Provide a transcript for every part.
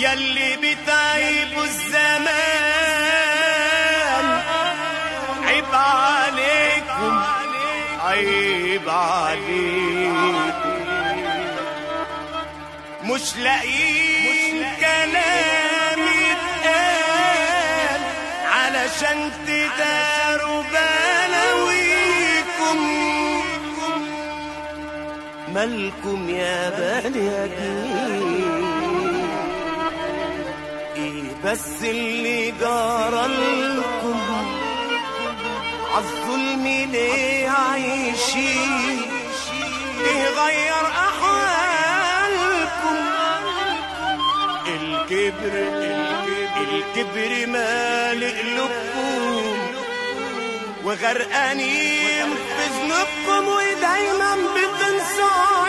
يلي بتعيب الزمان. عيب عليكم عيب عليكم. مش لاقيين كلام يتقال علشان تداروا بلاويكم. مالكم يا بني بس اللي جرى لكم عالظلم ليه عايشين ليه غير أحوالكم؟ الكبر الكبر مالق قلوبكم وغرقانين في ذنوبكم ودايما بتنسوا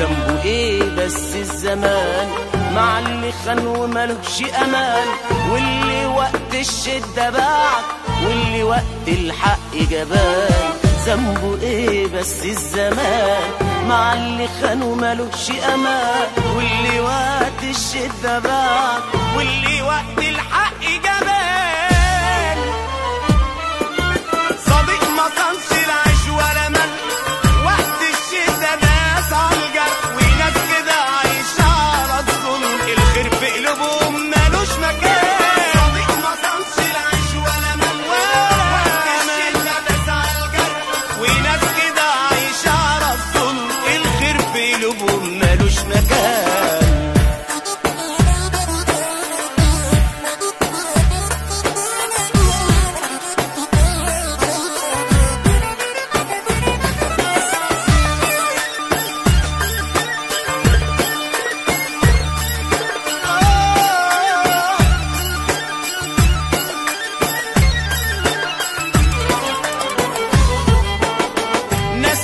ذنبه إيه بس الزمان؟ مع اللي خان وملهش أمان. واللي وقت الشدة باعك واللي وقت الحق جبان. ذنبه إيه بس الزمان؟ مع اللي خان وملهش أمان. واللي وقت الشدة باعك واللي وقت الحق قلوبه مالوش مكان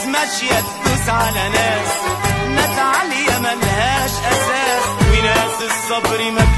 ماشية تدوس على ناس كلمات عالية ملهاش أساس. وناس الصبر مكتوب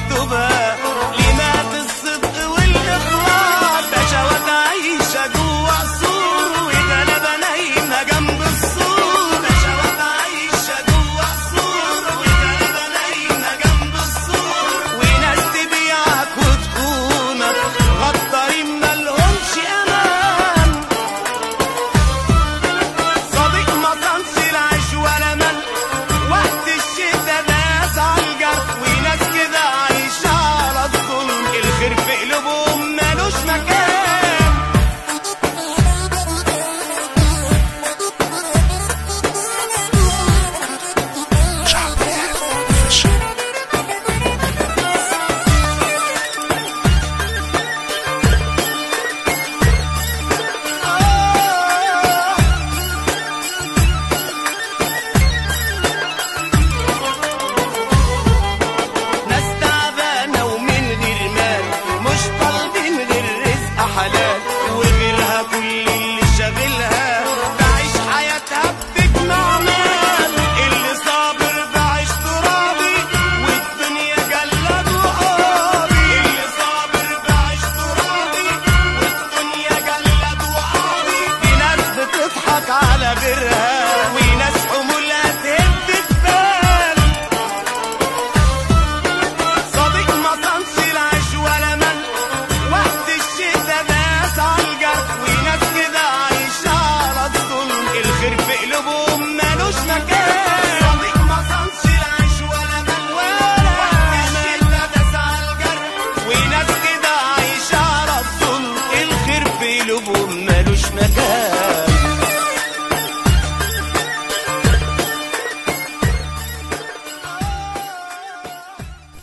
قلوبهم مالوش مكان.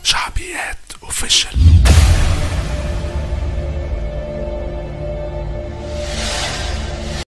شعبيات اوفيشال